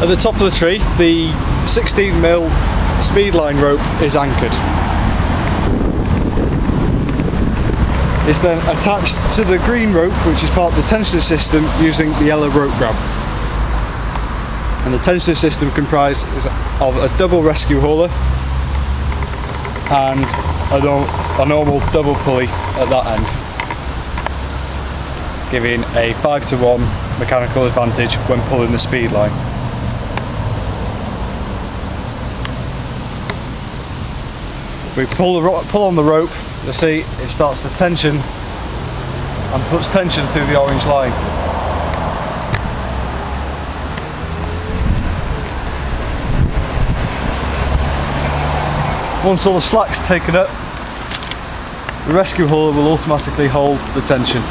At the top of the tree, the 16 mil speed line rope is anchored. It's then attached to the green rope, which is part of the tensioner system, using the yellow rope grab. And the tensioner system comprises of a double rescue hauler and a, no- a normal double pulley at that end, giving a 5 to 1 mechanical advantage when pulling the speed line. We pull, the pull on the rope, you'll see it starts to tension and puts tension through the orange line. Once all the slack's taken up, the rescue hauler will automatically hold the tension.